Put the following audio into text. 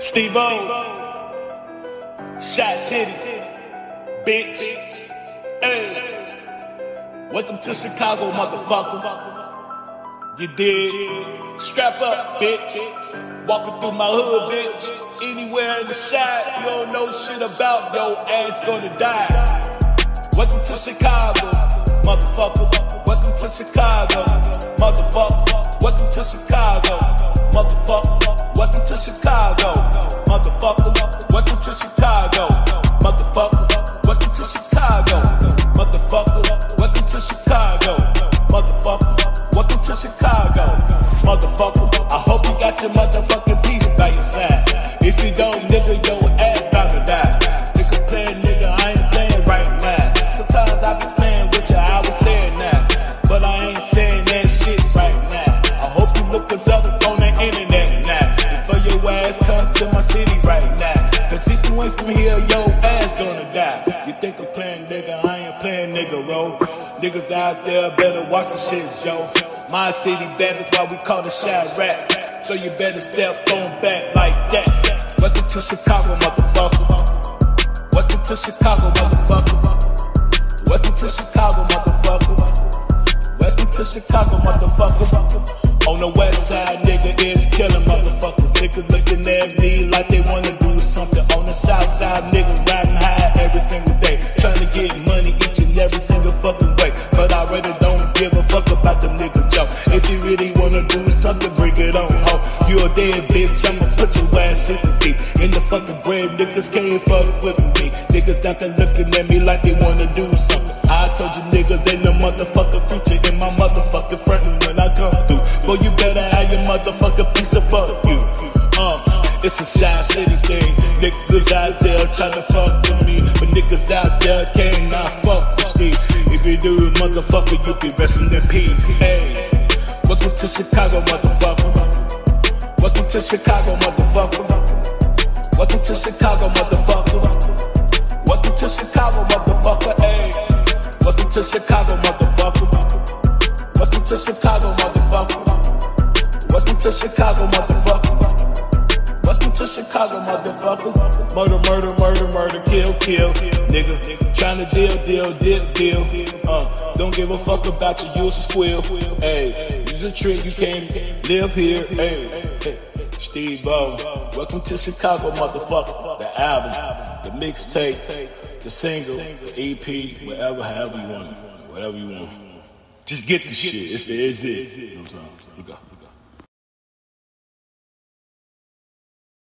Steve-O, Shot City, bitch. Hey, welcome to Chicago, motherfucker. You did. Strap up, bitch. Walking through my hood, bitch. Anywhere in the shot, you don't know shit about, your ass gonna die. Welcome to Chicago, motherfucker. Welcome to Chicago, motherfucker. Welcome to Chicago, motherfucker. Welcome to Chicago, motherfucker. Welcome to Chicago, motherfucker. Welcome to Chicago, motherfucker. Welcome to Chicago, motherfucker. Welcome to Chicago, motherfucker. I hope you got your motherfucking peace by your side. If you don't, nigga, your ass bound to die. Comes to my city right now. Cause if you ain't from here, your ass gonna die. You think I'm playing, nigga, I ain't playing, nigga, bro. Niggas out there better watch the shit, yo. My city bad, that's why we call the shot rap. So you better step on back like that. Welcome to Chicago, motherfucker. Welcome to Chicago, motherfucker. Welcome to Chicago, motherfucker. Welcome to Chicago, motherfucker. On the west side, nigga is killing motherfuckers. Niggas looking at me like they wanna do something. On the south side, niggas riding high every single day. Trying to get money each and every single fucking way. But I really don't give a fuck about the nigga Joe. If you really wanna do something, bring it on, ho. You a dead bitch, I'ma put your ass in the deep. In the fucking grave, niggas can't fuck with me. Niggas out there looking at me like they wanna do something. I told you niggas ain't no motherfucker future in my motherfucking front Boy, you better have your motherfucking piece of fuck you. Uh, it's a Chi City thing. Niggas out there trying to fuck with me, but niggas out there cannot fuck with me. If you do, motherfucker, you be resting in peace. Hey, welcome to Chicago, motherfucker. Welcome to Chicago, motherfucker. Welcome to Chicago, motherfucker. Welcome to Chicago, motherfucker. Hey, welcome to Chicago, motherfucker. Welcome to Chicago, motherfucker. To Chicago, motherfucker. Welcome to Chicago, motherfucker. Murder, murder, murder, murder, kill, kill, nigga. Tryna deal, deal, deal, deal. Uh, don't give a fuck about you, use a squill. Hey, use a trick, you can't live here. Hey. Steve-O, welcome to Chicago, motherfucker. The album, the mixtape, the single, the EP, whatever, however you want it, whatever you want. Just get the shit. It's the it's it. You know what I'm saying?